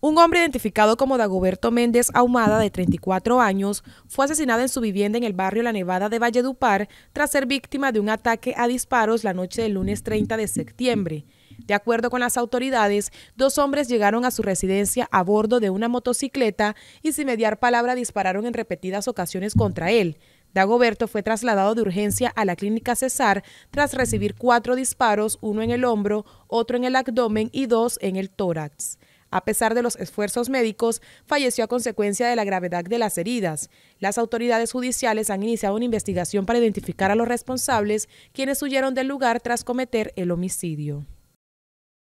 Un hombre identificado como Dagoberto Méndez Ahumada, de 34 años, fue asesinado en su vivienda en el barrio La Nevada de Valledupar tras ser víctima de un ataque a disparos la noche del lunes 30 de septiembre. De acuerdo con las autoridades, dos hombres llegaron a su residencia a bordo de una motocicleta y sin mediar palabra dispararon en repetidas ocasiones contra él. Dagoberto fue trasladado de urgencia a la clínica Cesar tras recibir cuatro disparos, uno en el hombro, otro en el abdomen y dos en el tórax. A pesar de los esfuerzos médicos, falleció a consecuencia de la gravedad de las heridas. Las autoridades judiciales han iniciado una investigación para identificar a los responsables, quienes huyeron del lugar tras cometer el homicidio.